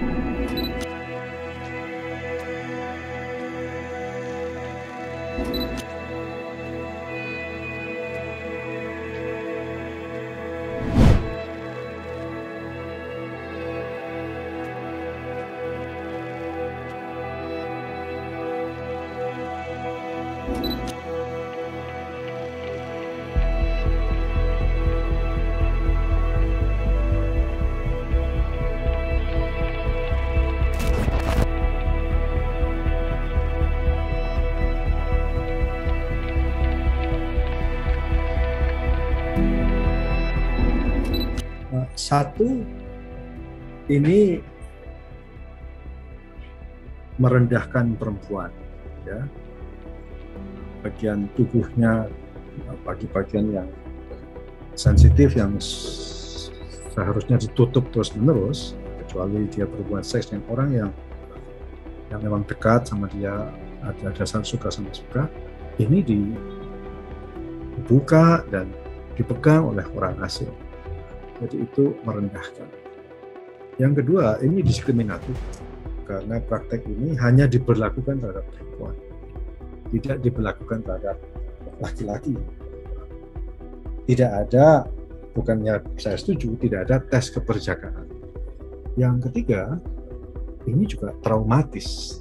えっ? Satu, ini merendahkan perempuan, ya. Bagian tubuhnya bagi bagian yang sensitif yang seharusnya ditutup terus menerus kecuali dia berhubungan seks dengan orang yang yang memang dekat sama dia ada dasar suka sama suka ini dibuka dan dipegang oleh orang asing jadi itu merendahkan. Yang kedua, ini diskriminatif karena praktek ini hanya diberlakukan terhadap perempuan, tidak diberlakukan terhadap laki-laki. Tidak ada, bukannya saya setuju, tidak ada tes keperjakaan. Yang ketiga, ini juga traumatis.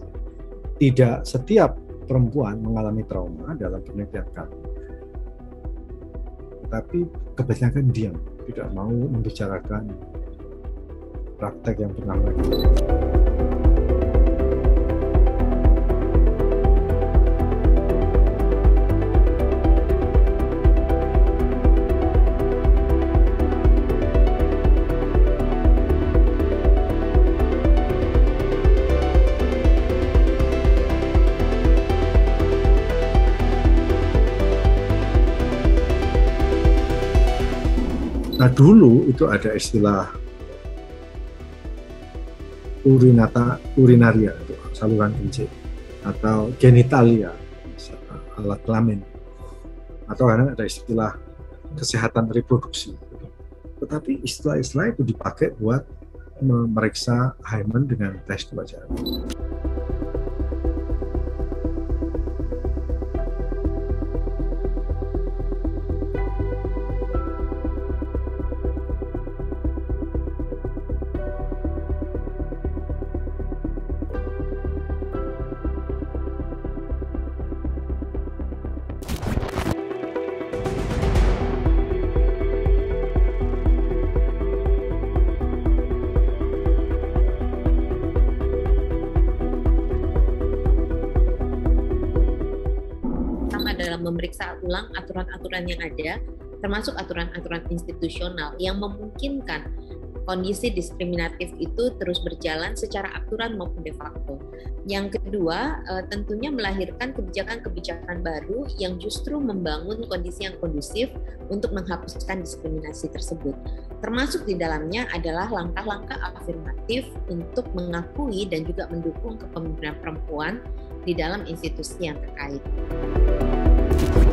Tidak setiap perempuan mengalami trauma dalam penelitian kami. Tapi kebanyakan diam tidak mau membicarakan praktek yang pernah mereka Nah dulu itu ada istilah urinata urinaria itu saluran kencing atau genitalia alat kelamin atau kadang ada istilah kesehatan reproduksi. Tetapi istilah-istilah itu dipakai buat memeriksa hymen dengan tes kewajaran. dalam memeriksa ulang aturan-aturan yang ada, termasuk aturan-aturan institusional yang memungkinkan kondisi diskriminatif itu terus berjalan secara aturan maupun de facto. Yang kedua, eh, tentunya melahirkan kebijakan-kebijakan baru yang justru membangun kondisi yang kondusif untuk menghapuskan diskriminasi tersebut. Termasuk di dalamnya adalah langkah-langkah afirmatif untuk mengakui dan juga mendukung kepemimpinan perempuan di dalam institusi yang terkait. В